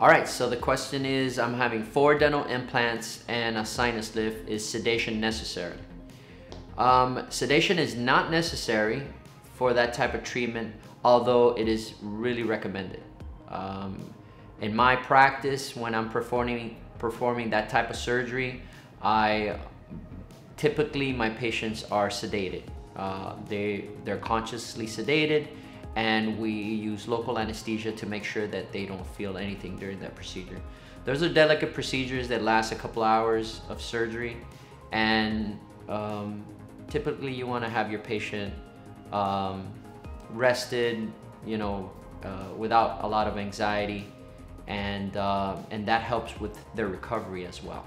All right, so the question is, I'm having four dental implants and a sinus lift. Is sedation necessary? Um, sedation is not necessary for that type of treatment, although it is really recommended. Um, in my practice, when I'm performing, performing that type of surgery, I typically my patients are sedated. Uh, they, they're consciously sedated and we use local anesthesia to make sure that they don't feel anything during that procedure. Those are delicate procedures that last a couple hours of surgery and um, typically you want to have your patient um, rested, you know, uh, without a lot of anxiety and, uh, and that helps with their recovery as well.